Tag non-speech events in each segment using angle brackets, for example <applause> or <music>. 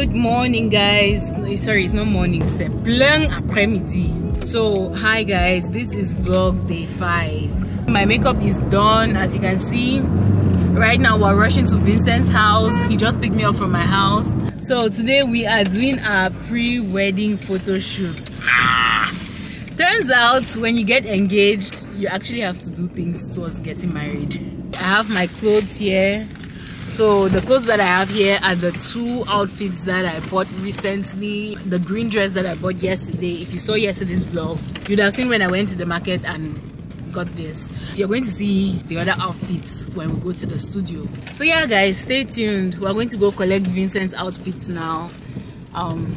Good morning, guys. Sorry, it's not morning. C'est plein après-midi. So, hi guys. This is vlog day five. My makeup is done, as you can see. Right now, we're rushing to Vincent's house. He just picked me up from my house. So today we are doing our pre-wedding photo shoot. Turns out, when you get engaged, you actually have to do things towards getting married. I have my clothes here so the clothes that i have here are the two outfits that i bought recently. The green dress that i bought yesterday if you saw yesterday's vlog you'd have seen when i went to the market and got this. You're going to see the other outfits when we go to the studio. So yeah guys stay tuned. We're going to go collect vincent's outfits now. Um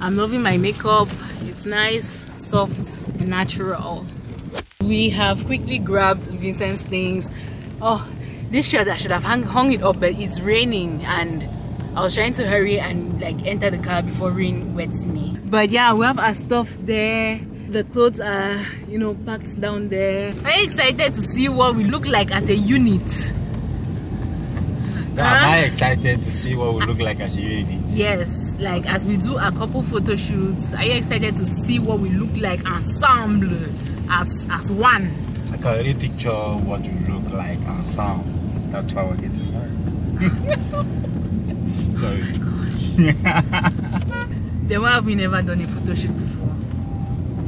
i'm loving my makeup. It's nice soft natural. We have quickly grabbed vincent's things. Oh this shirt i should have hung, hung it up but it's raining and i was trying to hurry and like enter the car before rain wets me. But yeah we have our stuff there. The clothes are you know packed down there. I'm excited to see what we look like as a unit? Am I excited to see what we look like as a unit? yes like as we do a couple photo shoots are you excited to see what we look like ensemble as as one? I can already picture what we look like and sound. That's why we're getting married. <laughs> Sorry. <laughs> then why have we never done a photo shoot before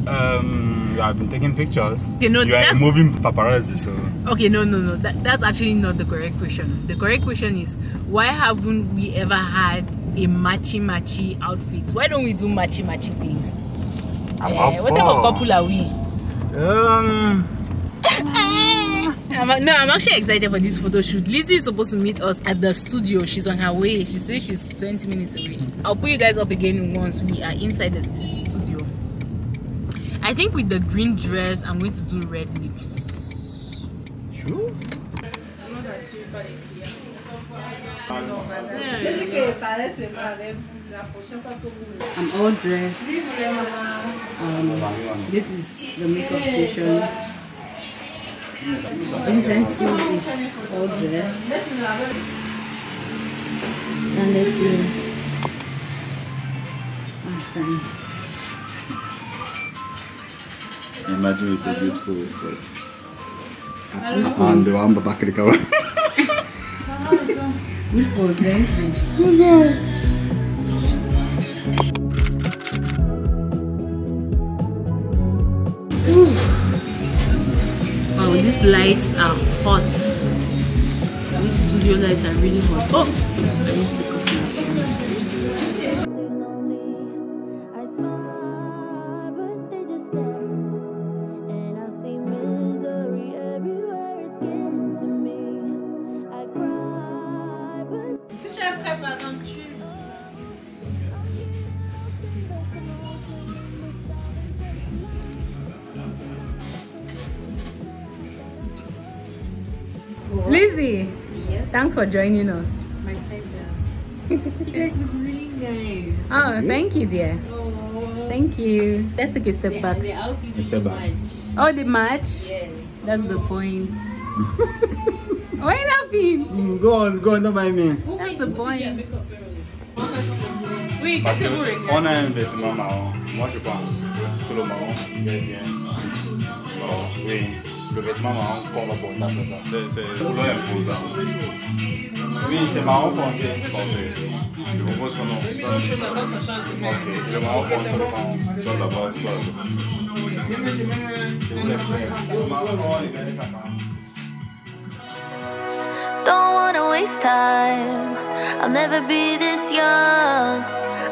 Um, I've been taking pictures. Okay, no, you are moving paparazzi, so Okay, no, no, no. That, that's actually not the correct question. The correct question is why haven't we ever had a matchy matchy outfit? Why don't we do matchy matchy things? I'm Eh, what type of couple are we? um, I'm, no, I'm actually excited for this photo shoot. Lizzie is supposed to meet us at the studio. She's on her way. She says she's 20 minutes away. I'll put you guys up again once we are inside the studio. I think with the green dress, I'm going to do red lips. sure. I'm all dressed. Um, this is the makeup station. Vincent too is all dressed. Stanley Sue. Ah, Stanley. Imagine we take this pose, but Which and pose? the one back of the cover. Which pose? Let me see. These lights are hot. These studio lights are really hot. Oh, I used Lizzie, Yes. thanks for joining us. My pleasure. <laughs> you guys look really nice. Oh, thank you, dear. Thank you. Let's take a step back. The outfits really step back. match. Oh, the match? Yes. That's the point. <laughs> Why you laughing? Mm, go on, go on, don't mind me. That's the point. Makeup Oui, Parce qu'est-ce que vous regardez qu'on a un vêtement marron, moi je pense que le marron irait bien. Bon, oui, le vêtement marron qu'on va porter après ça, c'est c'est couleur imposant. Oui, c'est marron foncé, foncé. Je propose que non. Ok, le marron foncé sur le fond, soit là-bas, soit là-bas. Je vous l'explique. Le marron, on ça quand même. don't wanna waste time. I'll never be this young.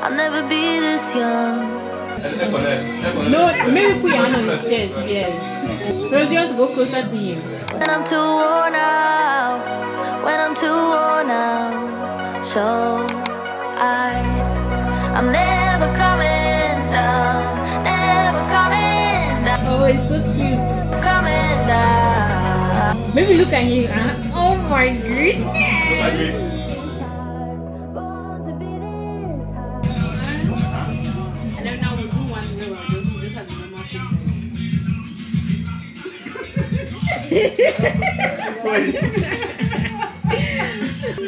I'll never be this young. Elle elle connaît, elle connaît. No, maybe put your hand on his chest, yes. Rose, you want to go closer to him? When I'm too worn out, when I'm too worn out, so I, I'm never coming down, never coming down, Oh, it's so cute. coming down. Maybe look at him. Huh? Oh my goodness. Oh Is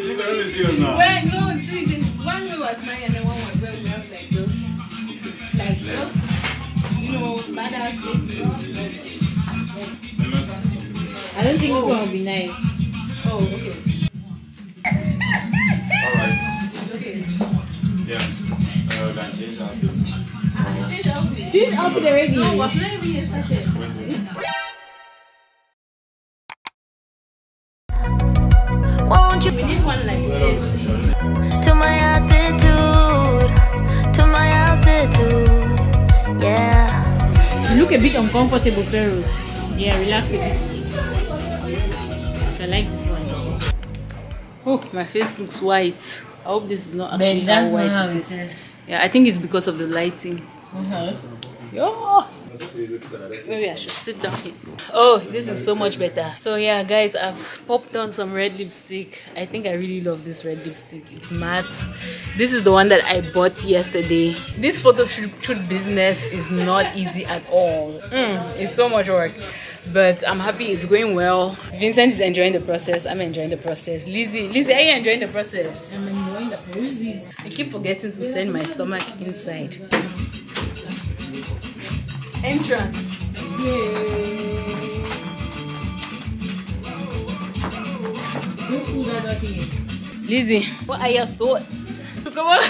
she gonna be serious now? Well, no, see, the one mirror was mine and then one was where we have like those, like those, you know, badass faces. I don't think this one will be nice. Oh, okay. Alright. Okay. Yeah. Uh, then change that. Change outfit. Change outfit already. No, but not even yet one like this. to my altitude, to my altitude, yeah. You look a bit uncomfortable, Peros. Yeah, relax a bit. I like this one. Oh, my face looks white. I hope this is not actually how white it is. Yeah, I think it's because of the lighting. Uh -huh. Yeah. Maybe I should sit down here. Oh, this is so much better. So yeah, guys, I've popped on some red lipstick. I think I really love this red lipstick. It's matte. This is the one that I bought yesterday. This photo shoot shoot business is not easy at all. Mm, it's so much work. But I'm happy it's going well. Vincent is enjoying the process. I'm enjoying the process. Lizzie, Lizzie, are you enjoying the process? I'm enjoying the process. I keep forgetting to send my stomach inside. Entrance. Lizzie, what are your thoughts? Come on.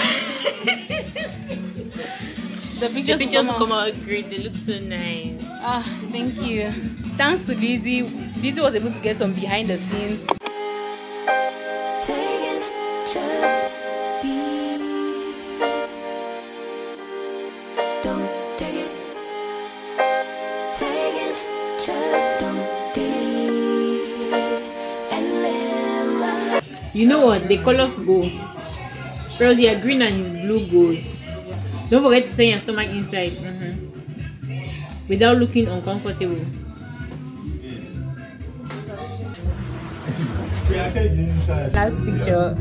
The pictures, The pictures will come out great. They look so nice. Ah, thank you. Thanks to Lizzie, Lizzie was able to get some behind the scenes. Taking just be. Don't You know what? The colors go. Whereas your green and his blue goes. Don't forget to send your stomach inside. Mm-hmm. Without looking uncomfortable. Last picture.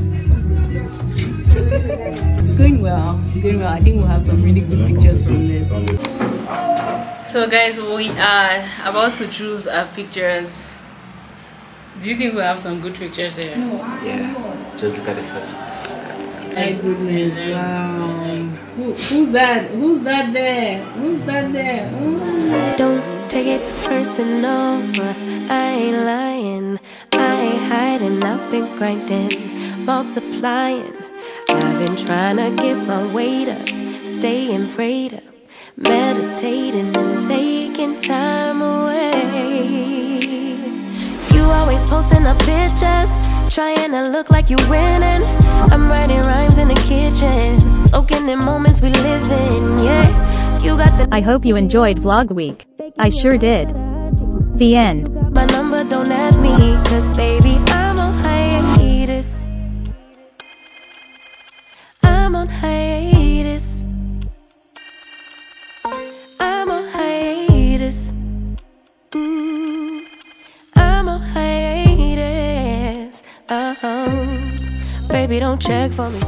it's going well. It's going well. I think we'll have some really good pictures from this. So guys, we are about to choose our pictures. Do you think we'll have some good pictures here? Yeah. Just look at it first. My goodness, wow. Who, who's that? Who's that there? Who's that there? Ooh. Don't take it personal, but I ain't lying. I ain't hiding, I've been grinding, multiplying. I've been trying to get my weight up, staying prayed up, meditating and taking time away. You always posting up pictures, trying to look like you winning. I'm writing rhymes in the kitchen, soaking in moments we live in. Yeah, you got the. I hope you enjoyed Vlog Week. I sure did. The end. My number don't add me, cause baby, I'm check for me.